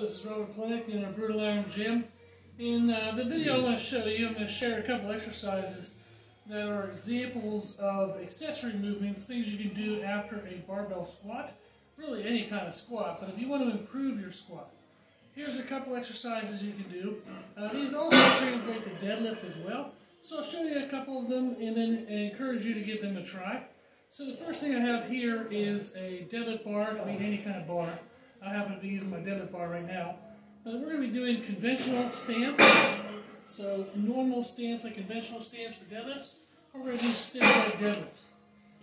this is Robert Polenik in a Brutal Iron Gym. In uh, the video I want to show you, I'm going to share a couple exercises that are examples of accessory movements, things you can do after a barbell squat. Really any kind of squat, but if you want to improve your squat. Here's a couple exercises you can do. Uh, these also translate to deadlift as well. So I'll show you a couple of them and then encourage you to give them a try. So the first thing I have here is a deadlift bar. I mean any kind of bar. I happen to be using my deadlift bar right now. But we're going to be doing conventional stance. So normal stance, like conventional stance for deadlifts. Or we're going to do stiff leg deadlifts.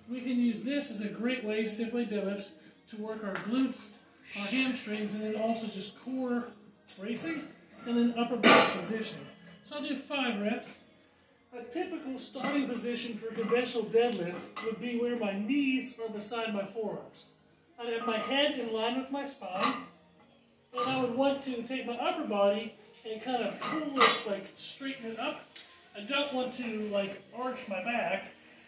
We can use this as a great way, stiff leg deadlifts, to work our glutes, our hamstrings, and then also just core bracing, and then upper back position. So I'll do five reps. A typical starting position for a conventional deadlift would be where my knees are beside my forearms. I'd have my head in line with my spine, and I would want to take my upper body and kind of pull it, like straighten it up. I don't want to like arch my back,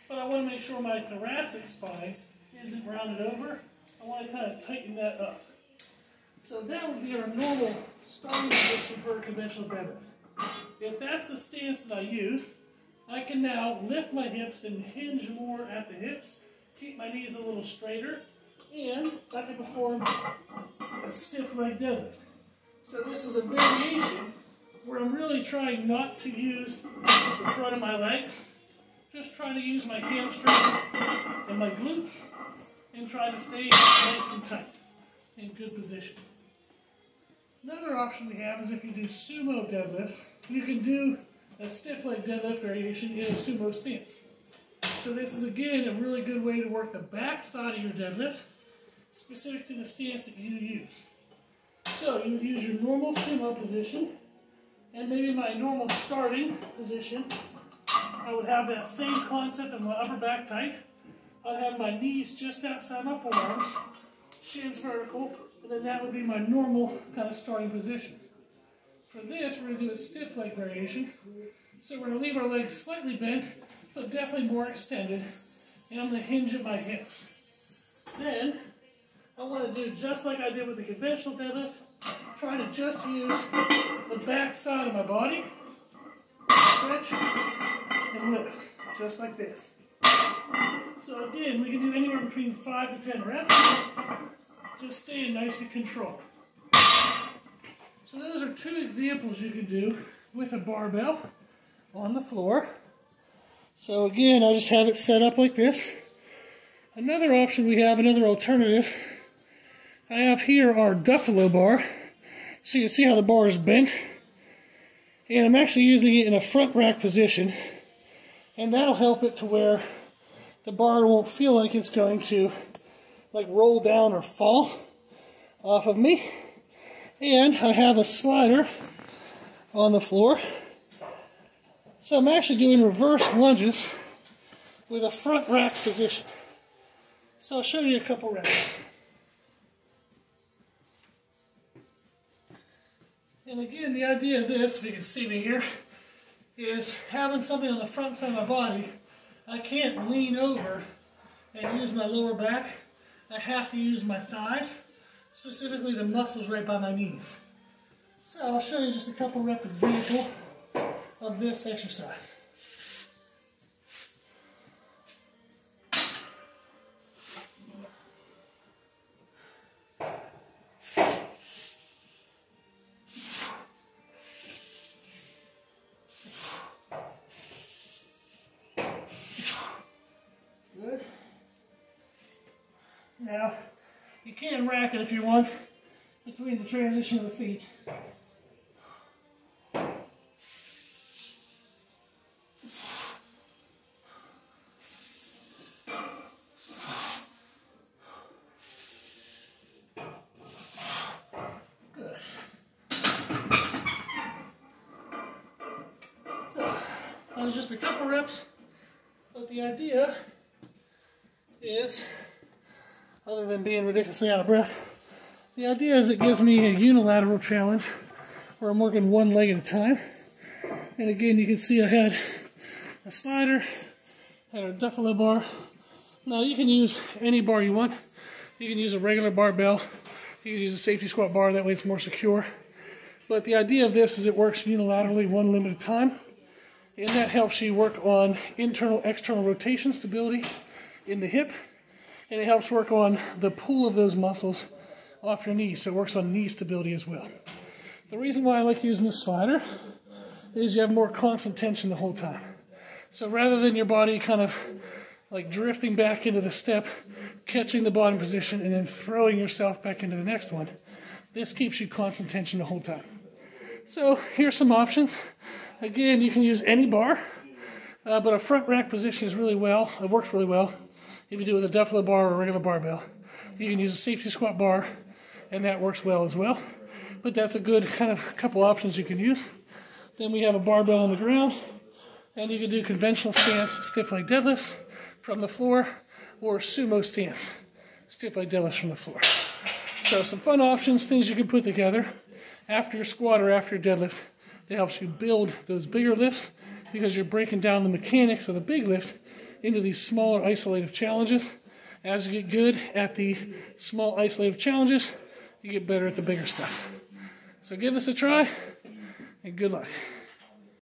but I want to make sure my thoracic spine isn't rounded over. I want to kind of tighten that up. So that would be our normal starting position for a conventional deadlift. If that's the stance that I use, I can now lift my hips and hinge more at the hips, keep my knees a little straighter, and I can perform a stiff leg deadlift. So this is a variation where I'm really trying not to use the front of my legs, just trying to use my hamstrings and my glutes, and try to stay nice and tight in good position. Another option we have is if you do sumo deadlifts, you can do a stiff leg deadlift variation in a sumo stance. So this is again a really good way to work the back side of your deadlift specific to the stance that you use. So you would use your normal sumo position, and maybe my normal starting position, I would have that same concept of my upper back tight. I'd have my knees just outside my forearms, shins vertical, and then that would be my normal kind of starting position. For this, we're going to do a stiff leg variation. So we're going to leave our legs slightly bent, but definitely more extended, and I'm going to hinge at my hips. Then, I want to do just like I did with the conventional deadlift, trying to just use the back side of my body, stretch, and lift, just like this. So again, we can do anywhere between 5 to 10 reps, just staying nice and controlled. So those are two examples you can do with a barbell on the floor. So again, I'll just have it set up like this. Another option we have, another alternative, I have here our Duffalo bar. So you can see how the bar is bent. And I'm actually using it in a front rack position. And that'll help it to where the bar won't feel like it's going to like roll down or fall off of me. And I have a slider on the floor. So I'm actually doing reverse lunges with a front rack position. So I'll show you a couple reps. And again, the idea of this, if you can see me here, is having something on the front side of my body. I can't lean over and use my lower back. I have to use my thighs, specifically the muscles right by my knees. So I'll show you just a couple rep example of this exercise. Now, you can rack it if you want between the transition of the feet. Good. So, that was just a couple reps, but the idea is other than being ridiculously out of breath. The idea is it gives me a unilateral challenge where I'm working one leg at a time. And again, you can see I had a slider, had a Duffalo bar. Now you can use any bar you want. You can use a regular barbell. You can use a safety squat bar, that way it's more secure. But the idea of this is it works unilaterally one limb at a time. And that helps you work on internal, external rotation stability in the hip. And it helps work on the pull of those muscles off your knees. So it works on knee stability as well. The reason why I like using the slider is you have more constant tension the whole time. So rather than your body kind of like drifting back into the step, catching the bottom position, and then throwing yourself back into the next one, this keeps you constant tension the whole time. So here's some options. Again, you can use any bar, uh, but a front rack position is really well, it works really well. If you do it with a Duffalo bar or a regular barbell, you can use a safety squat bar, and that works well as well. But that's a good kind of couple options you can use. Then we have a barbell on the ground, and you can do conventional stance, stiff leg deadlifts from the floor, or sumo stance, stiff leg deadlifts from the floor. So some fun options, things you can put together after your squat or after your deadlift that helps you build those bigger lifts because you're breaking down the mechanics of the big lift into these smaller isolative challenges. As you get good at the small isolative challenges, you get better at the bigger stuff. So give this a try and good luck.